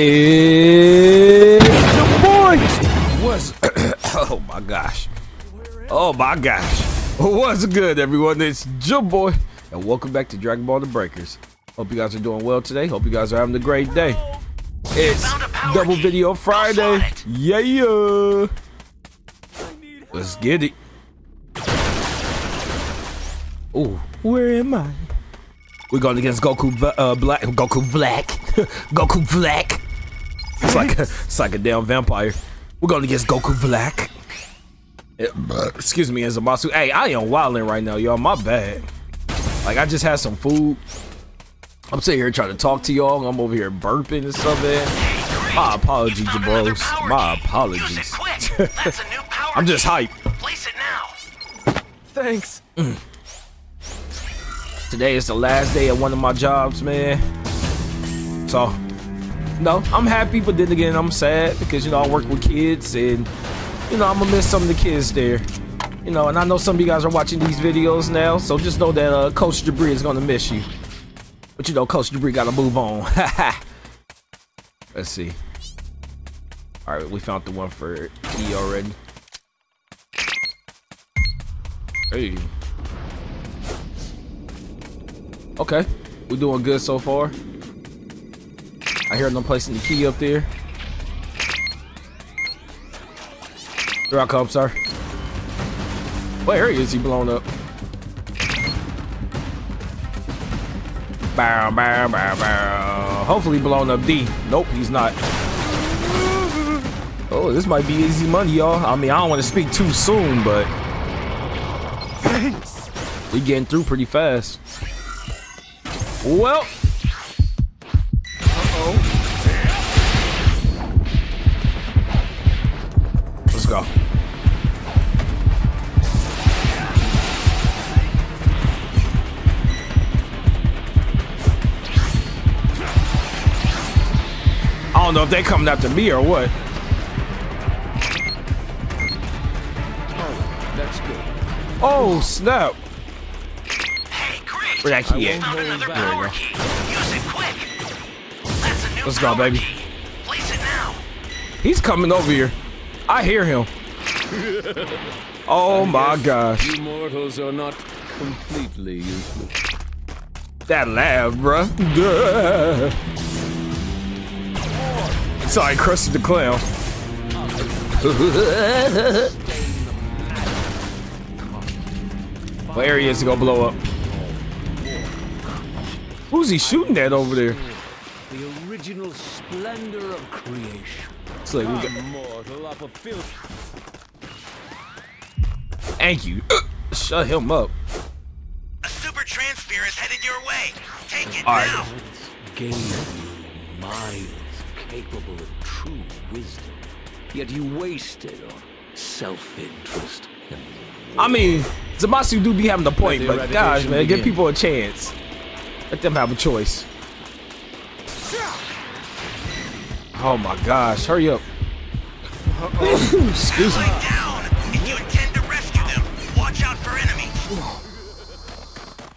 It's your boy. What's oh my gosh. Oh my gosh. What's good, everyone? It's Jaboi, and welcome back to Dragon Ball The Breakers. Hope you guys are doing well today. Hope you guys are having a great day. It's Double Video Friday. Yeah, yeah. Let's get it. Oh, where am I? We're going against Goku uh, Black. Goku Black. Goku Black. It's like a, it's like a damn vampire. We're going against Goku Black. Excuse me, Zamasu. Hey, I am wilding right now, y'all. My bad. Like I just had some food. I'm sitting here trying to talk to y'all. I'm over here burping and stuff, man. My apologies, bros. My apologies. I'm just hype. Thanks. Mm. Today is the last day of one of my jobs, man. So, no, I'm happy, but then again, I'm sad because, you know, I work with kids and, you know, I'm gonna miss some of the kids there. You know, and I know some of you guys are watching these videos now, so just know that uh, Coach Debris is gonna miss you. But you know, Coach Debris gotta move on. Let's see. Alright, we found the one for E already. Hey. Okay, we're doing good so far. I hear them placing the key up there. Here I come, sir. What area is he blown up? Bow, bow, bow, bow. Hopefully blown up D. Nope, he's not. Oh, this might be easy money, y'all. I mean, I don't want to speak too soon, but we getting through pretty fast. Well. Don't know if they coming after me or what. That's good. Oh, snap. Hey, Chris! Where that key at? There we go. key. Use it quick. That's a new Let's go, baby. Place it now. He's coming over here. I hear him. Oh my gosh. You mortals are not completely useless. That laugh, bruh. Duh. Sorry, Krusty the Clown. what area is he gonna blow up? Who's he shooting at over there? The original splendor of creation. It's like, we got, A mortal up a filth. thank you. Shut him up. A super transfer is headed your way. Take it All right. now. Gave you minds capable of true wisdom. Yet you wasted on self-interest I mean, Zamasu do be having the point, the but gosh, eradication man, give people a chance. Let them have a choice. Oh my gosh, hurry up. Excuse me. Lay down. If you intend to rescue them, watch out for enemies.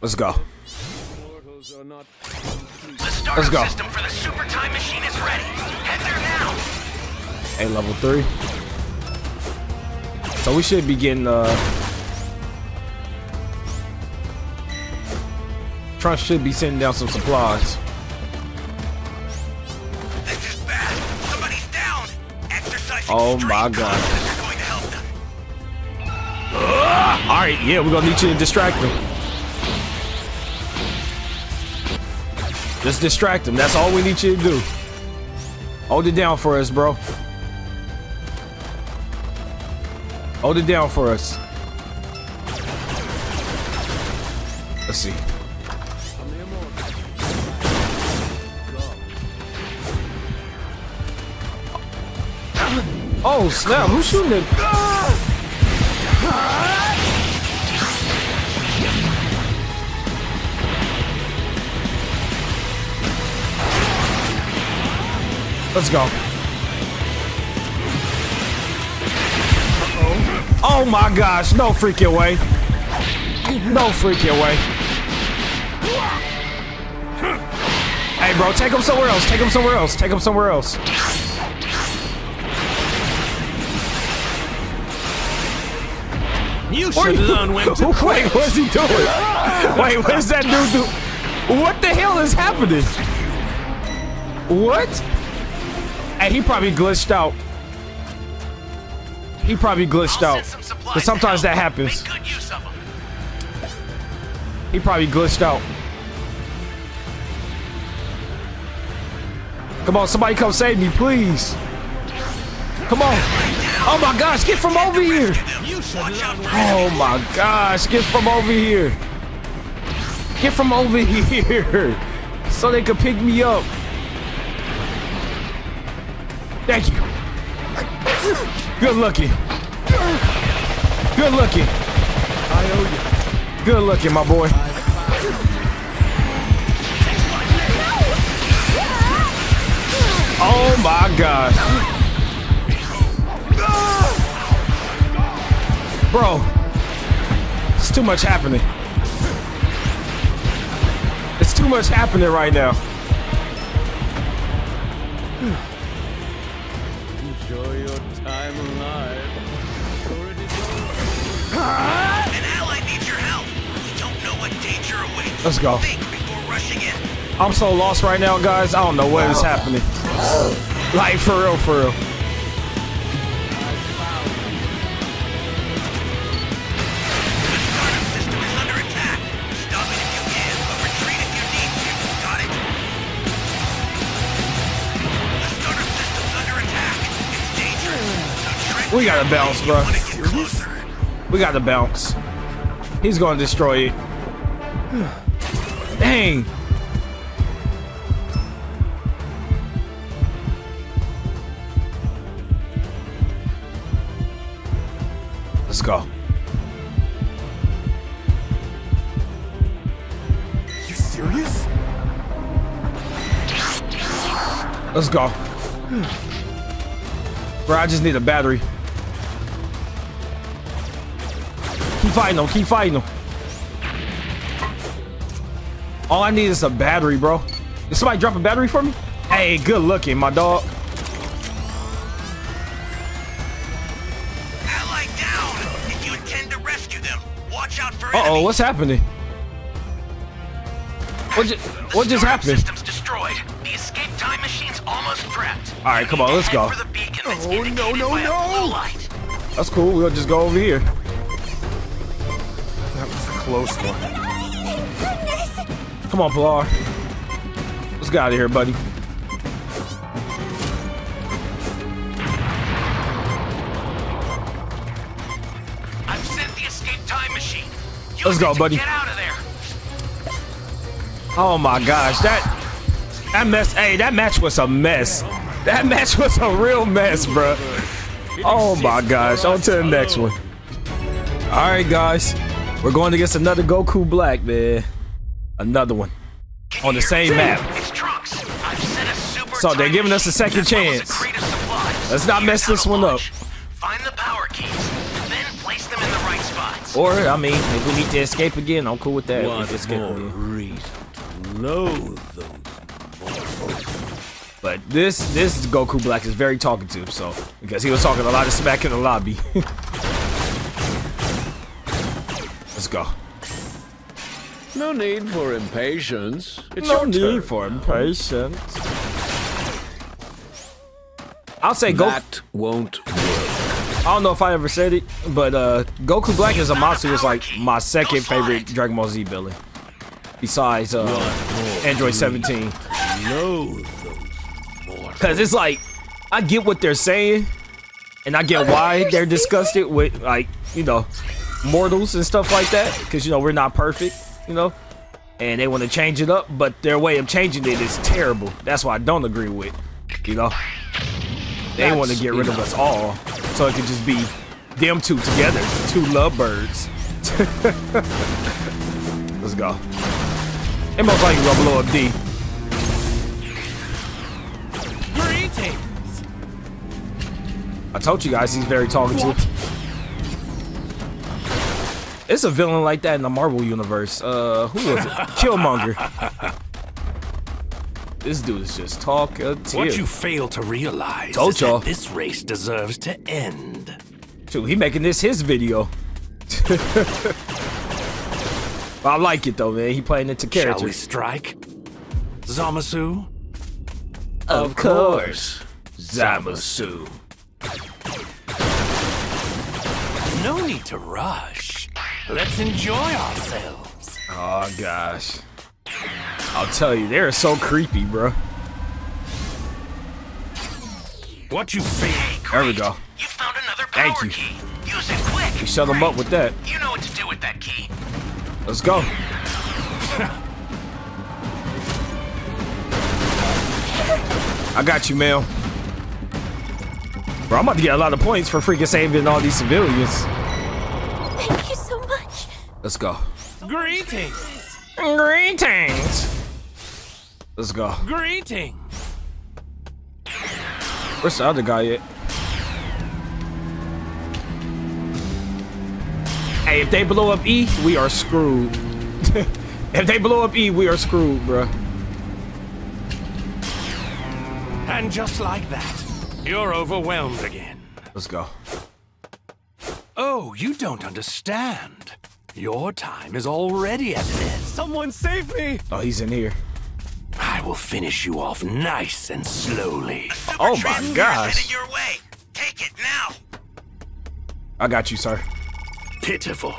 Let's go. mortals are not The startup Let's go. system for the super time machine is ready. Head there now. A level three. So we should be getting uh Trunks should be sending down some supplies. This is bad. Somebody's down. Oh my God. them. Alright, yeah, we're gonna need you to distract him. Just distract him. That's all we need you to do. Hold it down for us, bro. Hold it down for us. Let's see. Oh snap! Who's shooting it? Let's go. Oh my gosh, no freaking way. No freaking way. Hey, bro, take him somewhere else. Take him somewhere else. Take him somewhere else. You should learn when to Wait, what's he doing? Wait, what is that dude do? What the hell is happening? What? Hey, he probably glitched out. He probably glitched I'll out. send some supplies But sometimes that happens. Make good use of them. He probably glitched out. Come on, somebody come save me, please. Come on. Oh my gosh, get from over here. You should Watch out learn for Oh my gosh, get from over here. Get from over here. So they could pick me up. Thank you. Good looking. Good looking. I owe you. Good looking, my boy. Oh my god. Bro, it's too much happening. It's too much happening right now. Enjoy your time alive. Or it is over. An ally needs your help. We don't know what danger awaits. Let's go. Think before rushing in. I'm so lost right now, guys. I don't know what is happening. Like, for real, for real. We gotta bounce, bro. wanna get closer. We got to bounce. He's going to destroy it. Dang. Let's go. You serious? Let's go. Bro, I just need a battery. Keep fighting him. Keep fighting him. All I need is a battery, bro. Did somebody drop a battery for me? Hey, good looking, my dog. Ally down! If you intend to rescue them, watch out for Uh oh, what's happening? What just, The what just happened? System's destroyed. The escape time machine's almost prepped. All right, come on, let's go. For the beacon that's Oh, no, indicated no, no. light. That's cool. We'll just go over here. That was a close one. Oh Come on, Pilar. Let's get out of here, buddy. I've sent the escape time machine. Use Let's go, buddy. Get out of there. Oh my gosh, that that mess. Hey, that match was a mess. That match was a real mess, bro. Oh my gosh. On to the next one. All right, guys. We're going against another Goku Black, man. Another one. On the same map. It's Trunks. I've sent a super So they're giving us a second as well as a chance. crate of supplies. Let's not mess this one up. Find the power keys, then place them in the right spots. Or, I mean, if we need to escape again, I'm cool with that. If we What escape more again. reason loathe those But this this Goku Black is very talkative, so because he was talking a lot of smack in the lobby. Let's go. No need for impatience. It's No your need turn. for impatience. I'll say Go. That won't work. I don't know if I ever said it, but uh, Goku Black as a monster is like my second favorite Dragon Ball Z villain, besides uh, Android 17. Loathe those. Cause it's like I get what they're saying, and I get why they're disgusted with like you know mortals and stuff like that. Cause you know we're not perfect, you know, and they want to change it up, but their way of changing it is terrible. That's why I don't agree with, you know. They want to get rid of us all, so it could just be them two together, two lovebirds. Let's go. And most likely gonna blow up D. I told you guys he's very talkative. It's a villain like that in the Marvel universe. Uh, who was it? Killmonger. This dude is just talkative. What you fail to realize Told is y'all. that this race deserves to end. Shoot, he making this his video. I like it though, man. He playing into character. Shall character. we strike? Zamasu? Of course. Zamasu. No need to rush. Let's enjoy ourselves. Oh gosh. I'll tell you, they're so creepy, bro. What you fail. There we go. You found another power Thank you. key. Use it quick. We shut him up with that. You know what to do with that key. Let's go. I got you, Mel. Bro, I'm about to get a lot of points for freaking saving all these civilians. Let's go. Greetings. Greetings. Let's go. Greetings. Where's the other guy at? Hey, if they blow up E, we are screwed. if they blow up E, we are screwed, bruh. And just like that, you're overwhelmed again. Let's go. Oh, you don't understand. Your time is already at an end. Someone save me! Oh, he's in here. I will finish you off nice and slowly. Oh my transmitter's gosh. your way. Take it now. I got you, sir. Pitiful.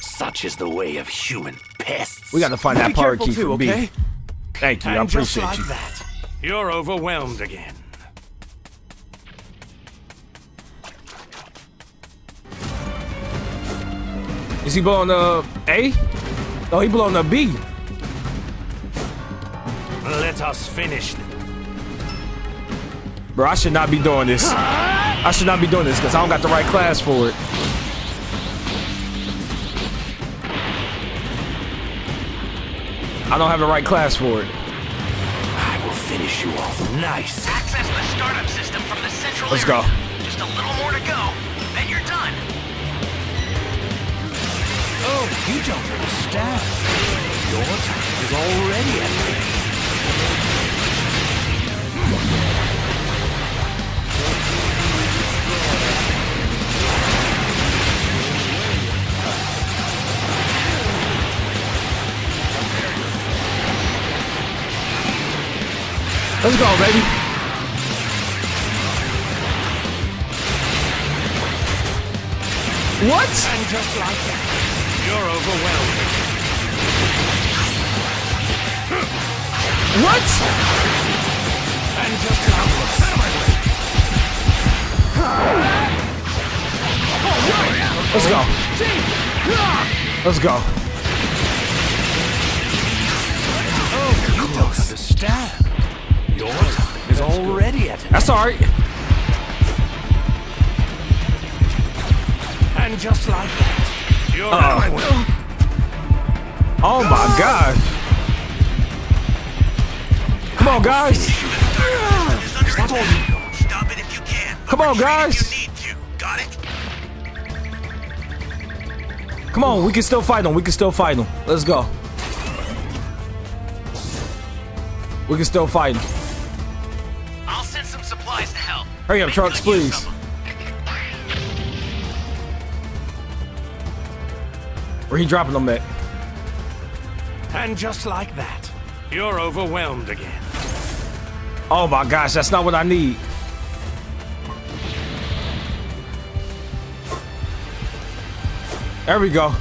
Such is the way of human pests. We got to find that Be power careful key too, from B. okay? Thank you. I And just appreciate like you. that, you're overwhelmed again. Is he blowing the A? Oh, he blowing the B. Let us finish. Bro, I should not be doing this. I should not be doing this because I don't got the right class for it. I don't have the right class for it. I will finish you off nice. Access the startup system from the central Let's area. go. Just a little more to go. Then you're done. Oh, you don't understand. Your time is already at an. Let's go, baby. What? And just like that, you're overwhelmed. What? And just like Let's go. Let's go. you don't understand. Your time is already at an That's all right. And just like that, you're Uh-oh. my. Oh my gosh. Come on, guys. Stop all attack. you got. Stop it if you can. Come on, guys. If you need to. Got it? Come on, we can still fight them. We can still fight them. Let's go. We can still fight them. I'll send some supplies to help. Hurry up, Trunks, please. Where he dropping them at? And just like that, you're overwhelmed again. Oh my gosh, that's not what I need. There we go.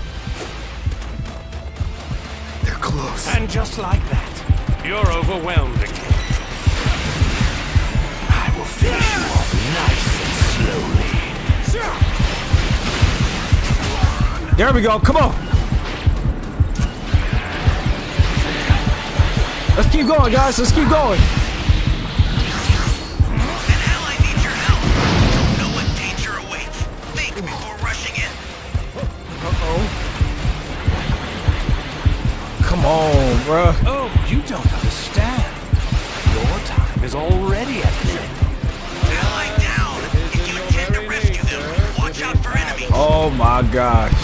They're close. And just like that, you're overwhelmed again. There we go. Come on. Let's keep going, guys. Let's keep going. An ally needs your help. Know what danger awaits. Think before rushing in. Come on, bruh. Oh, you don't understand. Your time is already at an end. Ally down. If you intend to rescue them, watch out for enemies. Oh my gosh.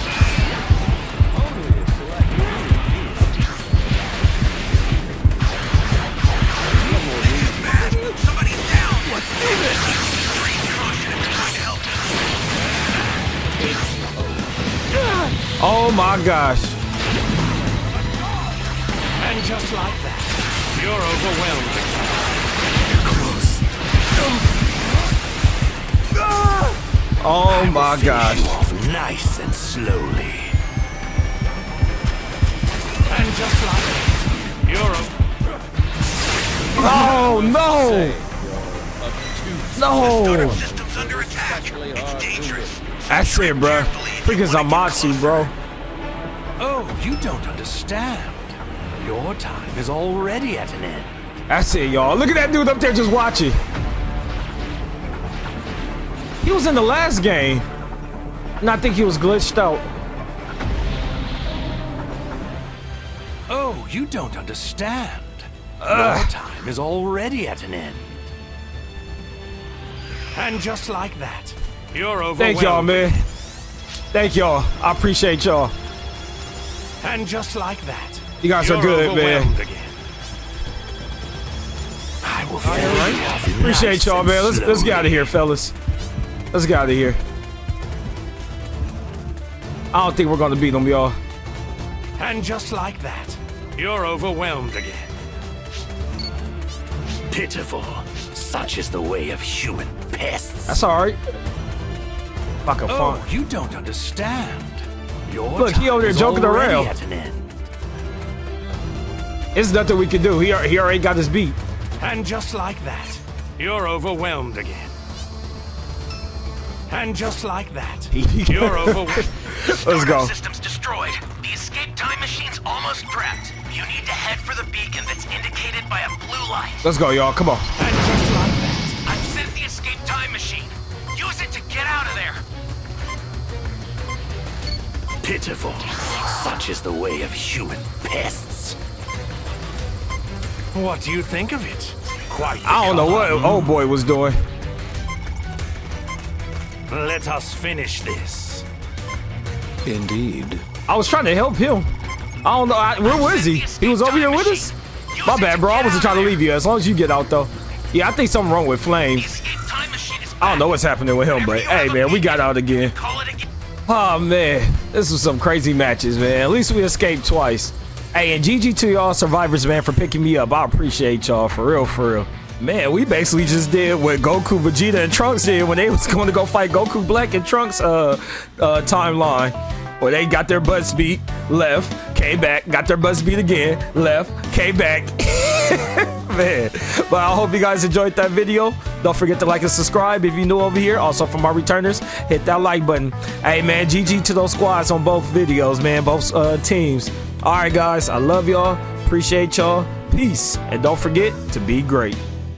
Oh my gosh. And just like that, you're overwhelmed. Oh my Finish gosh. you off nice and slowly. And just like that, you're a Oh no! No! Systems under attack. It's dangerous. That's it, bro. Freaking Zamasu, bro. Oh, you don't understand. Your time is already at an end. That's it, y'all. Look at that dude up there just watching. He was in the last game. And I think he was glitched out. Oh, you don't understand. Your time is already at an end. And just like that, you're overwhelmed. Thank y'all, man. Thank y'all. I appreciate y'all. And just like that, You guys are good, man. Again. I will finish you off Appreciate y'all, man. Let's let's get out of here, fellas. Let's get out of here. I don't think we're gonna beat them, y'all. And just like that, you're overwhelmed again. Pitiful. Such is the way of human pests. That's all right. Fucking oh, fun. you don't understand. Your Look, he over there is joking around. At an end. It's nothing we can do. He he already got his beat. And just like that, you're overwhelmed again. And just like that, you're overwhelmed. Let's go. Systems destroyed. The escape time machine's almost prepped. You need to head for the beacon that's indicated by a blue light. Let's go, y'all. Come on. Pitiful. Such is the way of human pests. What do you think of it? Quite. I don't know what calm. old boy was doing. Let us finish this. Indeed. I was trying to help him. I don't know. I, where was he? He was over here with us? My bad, bro. I wasn't trying to leave you. As long as you get out, though. Yeah, I think something wrong with Flame. The escape time machine is I don't know what's happening with him, but hey, man, we got out again. Call it again. Oh, man. This was some crazy matches, man. At least we escaped twice. Hey, and GG to y'all survivors, man, for picking me up. I appreciate y'all, for real, for real. Man, we basically just did what Goku, Vegeta, and Trunks did when they was going to go fight Goku Black and Trunks uh, uh, timeline. Where they got their butts beat, left, came back, got their butts beat again, left, came back. man. But I hope you guys enjoyed that video. Don't forget to like and subscribe if you're new over here. Also, for my returners, hit that like button. Hey, man, GG to those squads on both videos, man, both uh, teams. All right, guys, I love y'all. Appreciate y'all. Peace. And don't forget to be great.